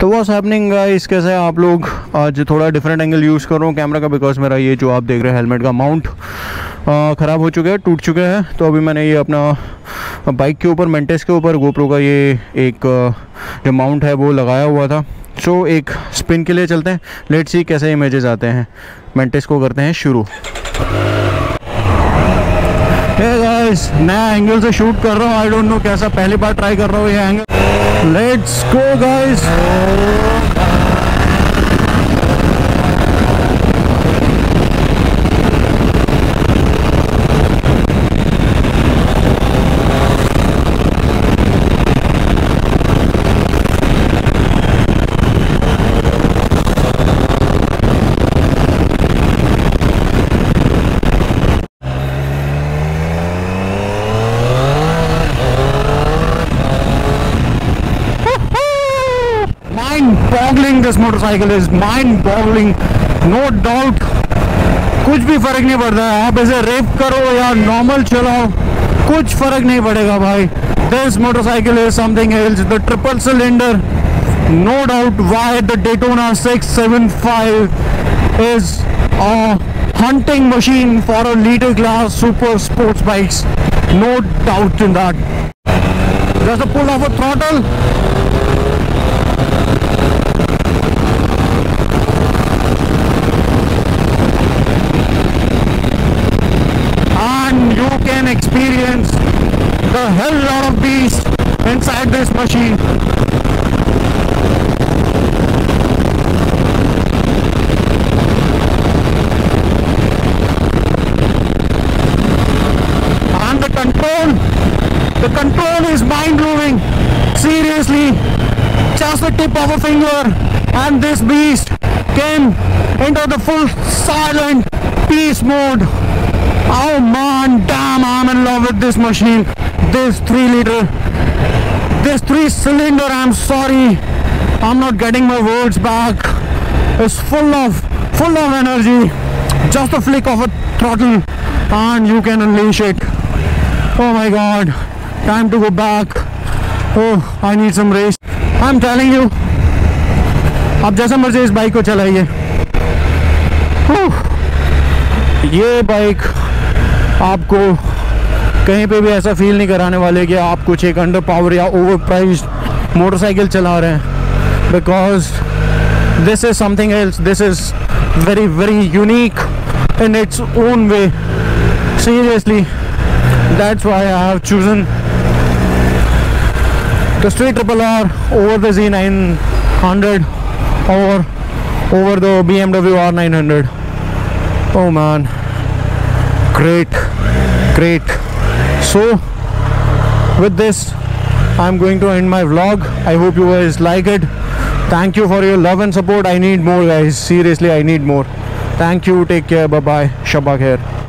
तो was happening guys कैसे आप लोग? आज थोड़ा डिफरेंट एंगल यूज़ कर रहा हूँ कैमरा का बिकॉज़ मेरा ये जो आप देख रहे हैं हेलमेट का माउंट ख़राब हो चुका है, टूट चुका है। तो अभी मैंने ये अपना बाइक के ऊपर मेंटेस के ऊपर गोप्रो का ये एक जो माउंट है वो लगाया हुआ था। सो एक स्पिन के लिए चलते हैं। लेट सी कैसे इमेजेस आते हैं। मेंटेस को करते हैं शुरू। गाइस नया एंगल से शूट कर रहा हूँ आई डोंट नो कैसा पहली बार ट्राई कर रहा हूँ ये angle let's go guys boggling this motorcycle is mind boggling no doubt कुछ भी फर्क नहीं पड़ता है आप इसे रेप करो या नॉर्मल चलाओ कुछ फर्क नहीं पड़ेगा भाई this motorcycle is something else the triple cylinder no doubt why the Daytona 675 is a hunting machine for a leader class super sports bikes no doubt in that just a pull of a throttle hell lot of beast inside this machine. And the control, the control is mind blowing. Seriously, just the tip of a finger, and this beast came into the full silent peace mode. Oh man, damn, I'm in love with this machine This 3 liter, this 3 cylinder, I'm sorry. I'm not getting my words back. It's full of, full of energy. Just a flick of a throttle and you can unleash it. Oh my god, time to go back. Oh, I need some race. I'm telling you, आप जैसा मर्जी इस bike को चलाइए Whew. ये bike आपको कहीं पे भी ऐसा फील नहीं कराने वाले कि आप कुछ एक अंडर पावर या ओवर प्राइज मोटरसाइकिल चला रहे हैं। Because this is something else this is very very unique in its own way seriously that's why I have chosen the street R the street triple R over the Z900 or over the BMW R900 oh man. Great. Great. So with this i'm going to end my vlog. I hope you guys like it. Thank you for your love and support. I need more guys. Seriously i need more. Thank you. Take care. Bye bye shabak here